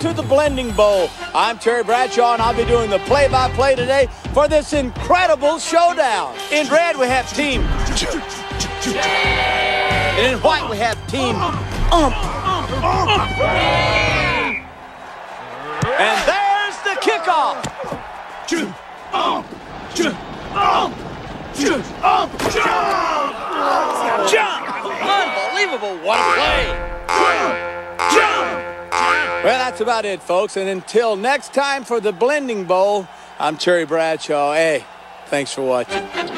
to the Blending Bowl. I'm Terry Bradshaw, and I'll be doing the play-by-play today for this incredible showdown. In red, we have Team... And in white, we have Team... And there's the kickoff. Jump! Unbelievable, what a play! Well, that's about it, folks. And until next time for the Blending Bowl, I'm Terry Bradshaw. Hey, thanks for watching.